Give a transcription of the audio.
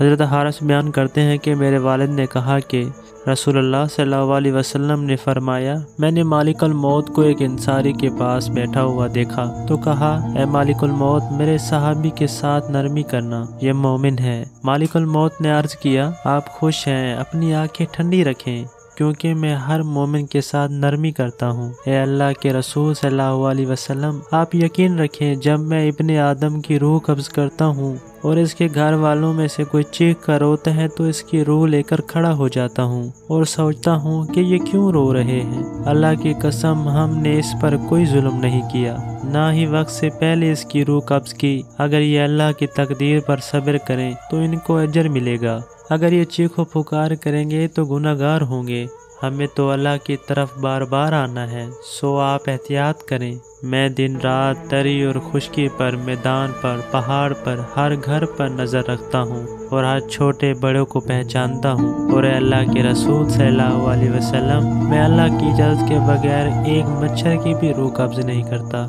हज़रत हारस बयान करते हैं कि मेरे वालद ने कहा कि रसूलुल्लाह सल्लल्लाहु वसल्लम ने फरमाया, मैंने मालिकल मौत को एक इंसारी के पास बैठा हुआ देखा तो कहा ए मालिकल मौत, मेरे सहाबी के साथ नरमी करना, ये मोमिन है। मालिकल मौत ने अर्ज़ किया, आप खुश हैं, अपनी आँखें ठंडी रखें। क्योंकि मैं हर मोमिन के साथ नरमी करता हूँ। अल्लाह के रसूल सल्लल्लाहु वसल्लम, आप यकीन रखें, जब मैं इब्ने आदम की रूह कब्ज करता हूँ और इसके घर वालों में से कोई चीख कर रोता है तो इसकी रूह लेकर खड़ा हो जाता हूँ और सोचता हूँ कि ये क्यों रो रहे हैं। अल्लाह की कसम, हमने इस पर कोई जुल्म नहीं किया, ना ही वक्त से पहले इसकी रूह कब्ज की। अगर ये अल्लाह की तकदीर पर सब्र करें तो इनको अजर मिलेगा। अगर ये चीखो पुकार करेंगे तो गुनागार होंगे। हमें तो अल्लाह की तरफ़ बार बार आना है। सो आप एहतियात करें। मैं दिन रात तरी और खुशकी पर, मैदान पर, पहाड़ पर, हर घर पर नज़र रखता हूँ और हर छोटे बड़ों को पहचानता हूँ। और अल्लाह के रसूल सल्लल्लाहु अलैहि वसल्लम, मैं अल्लाह की इजाज़त के बगैर एक मच्छर की भी रूह कब्ज नहीं करता।